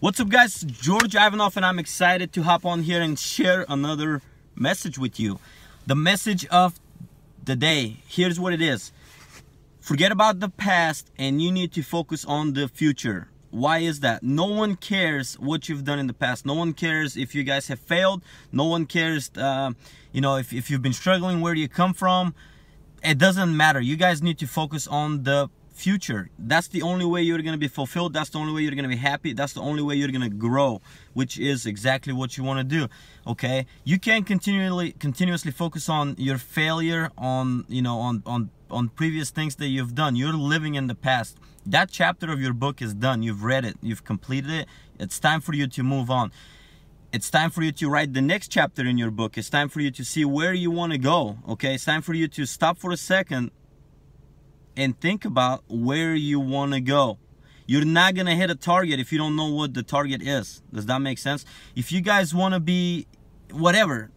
What's up guys, Georgi Ivanov and I'm excited to hop on here and share another message with you. The message of the day, here's what it is. Forget about the past and you need to focus on the future. Why is that? No one cares what you've done in the past. No one cares if you guys have failed. No one cares, uh, you know, if, if you've been struggling, where you come from? It doesn't matter. You guys need to focus on the future. That's the only way you're going to be fulfilled. That's the only way you're going to be happy. That's the only way you're going to grow, which is exactly what you want to do. Okay? You can't continually continuously focus on your failure on, you know, on on on previous things that you've done. You're living in the past. That chapter of your book is done. You've read it. You've completed it. It's time for you to move on. It's time for you to write the next chapter in your book. It's time for you to see where you want to go. Okay? It's time for you to stop for a second and think about where you want to go. You're not going to hit a target if you don't know what the target is. Does that make sense? If you guys want to be whatever,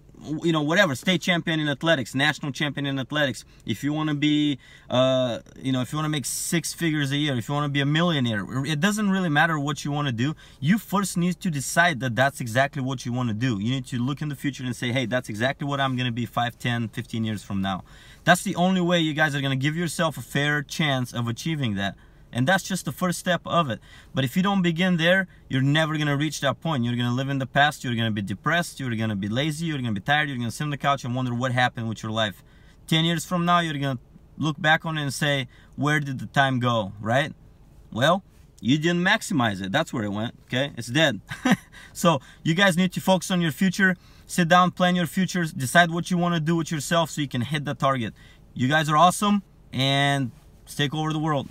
you know, whatever, state champion in athletics, national champion in athletics, if you want to be, uh, you know, if you want to make six figures a year, if you want to be a millionaire, it doesn't really matter what you want to do. You first need to decide that that's exactly what you want to do. You need to look in the future and say, hey, that's exactly what I'm going to be 5, 10, 15 years from now. That's the only way you guys are going to give yourself a fair chance of achieving that. And that's just the first step of it. But if you don't begin there, you're never to reach that point. You're to live in the past. You're to be depressed. You're to be lazy. You're to be tired. You're to sit on the couch and wonder what happened with your life. 10 years from now, you're to look back on it and say, where did the time go, right? Well, you didn't maximize it. That's where it went, okay? It's dead. so you guys need to focus on your future. Sit down, plan your future, decide what you want to do with yourself so you can hit the target. You guys are awesome and take over the world.